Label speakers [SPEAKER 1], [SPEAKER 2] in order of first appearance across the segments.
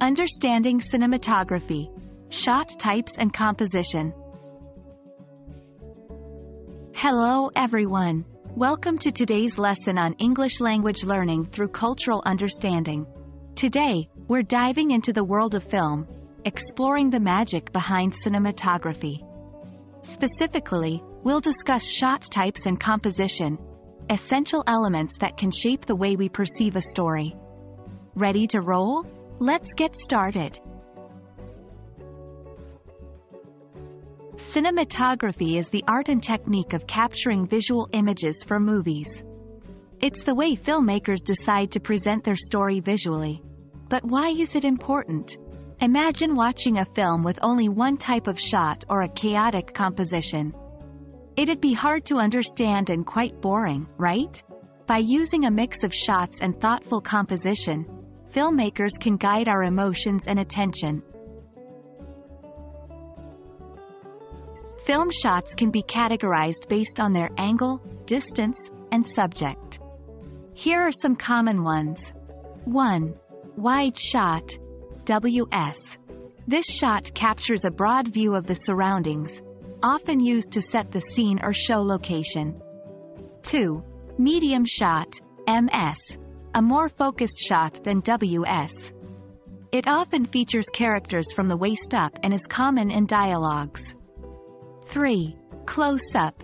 [SPEAKER 1] Understanding Cinematography. Shot Types and Composition. Hello everyone. Welcome to today's lesson on English language learning through cultural understanding. Today, we're diving into the world of film, exploring the magic behind cinematography. Specifically, we'll discuss shot types and composition, essential elements that can shape the way we perceive a story. Ready to roll? Let's get started. Cinematography is the art and technique of capturing visual images for movies. It's the way filmmakers decide to present their story visually. But why is it important? Imagine watching a film with only one type of shot or a chaotic composition. It'd be hard to understand and quite boring, right? By using a mix of shots and thoughtful composition, filmmakers can guide our emotions and attention. Film shots can be categorized based on their angle, distance, and subject. Here are some common ones. 1. Wide shot. WS. This shot captures a broad view of the surroundings, often used to set the scene or show location. 2. Medium shot. MS a more focused shot than WS. It often features characters from the waist up and is common in dialogues. 3. Close-up.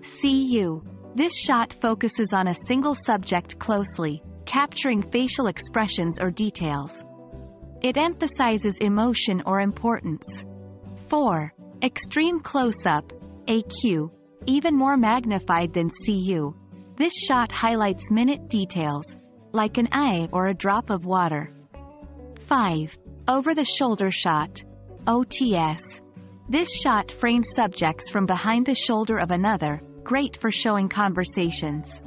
[SPEAKER 1] CU. This shot focuses on a single subject closely, capturing facial expressions or details. It emphasizes emotion or importance. 4. Extreme close-up, ECU, even more magnified than CU. This shot highlights minute details, like an eye or a drop of water. 5. Over-the-shoulder shot. OTS. This shot frames subjects from behind the shoulder of another, great for showing conversations.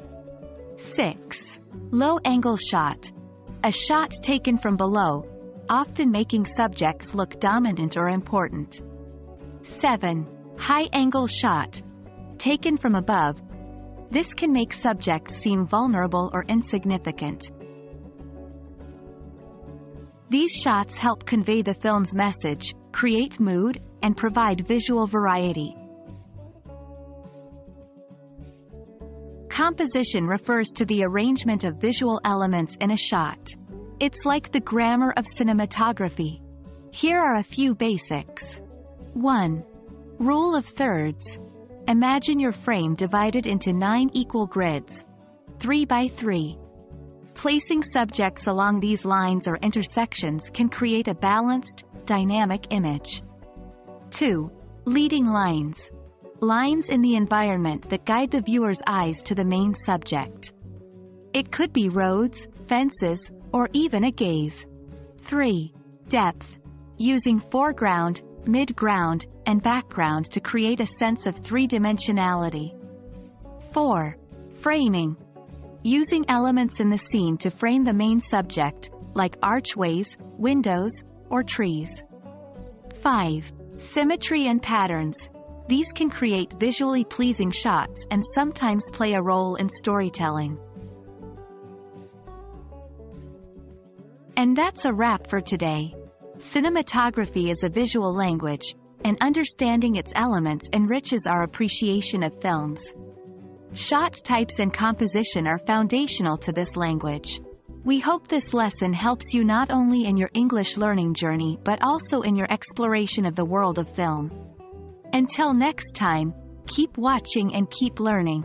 [SPEAKER 1] 6. Low-angle shot. A shot taken from below, often making subjects look dominant or important. 7. High-angle shot. Taken from above, this can make subjects seem vulnerable or insignificant. These shots help convey the film's message, create mood, and provide visual variety. Composition refers to the arrangement of visual elements in a shot. It's like the grammar of cinematography. Here are a few basics. 1. Rule of thirds. Imagine your frame divided into nine equal grids, 3 by 3. Placing subjects along these lines or intersections can create a balanced, dynamic image. 2. Leading lines. Lines in the environment that guide the viewer's eyes to the main subject. It could be roads, fences, or even a gaze. 3. Depth. Using foreground, mid-ground, and background to create a sense of three-dimensionality. 4. Framing. Using elements in the scene to frame the main subject, like archways, windows, or trees. 5. Symmetry and patterns. These can create visually pleasing shots and sometimes play a role in storytelling. And that's a wrap for today. Cinematography is a visual language, and understanding its elements enriches our appreciation of films. Shot types and composition are foundational to this language. We hope this lesson helps you not only in your English learning journey but also in your exploration of the world of film. Until next time, keep watching and keep learning.